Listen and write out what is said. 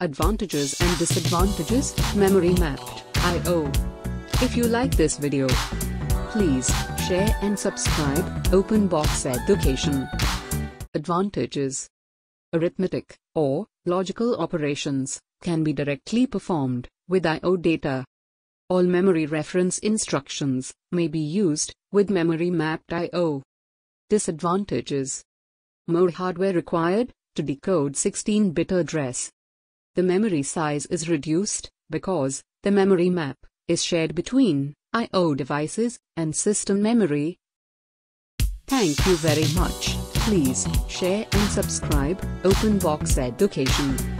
Advantages and disadvantages, memory mapped, I.O. If you like this video, please share and subscribe, Open Box Education. Advantages Arithmetic, or logical operations, can be directly performed with I.O. data. All memory reference instructions may be used with memory mapped I.O. Disadvantages More hardware required to decode 16-bit address. The memory size is reduced because the memory map is shared between I.O. devices and system memory. Thank you very much. Please share and subscribe Open Box Education.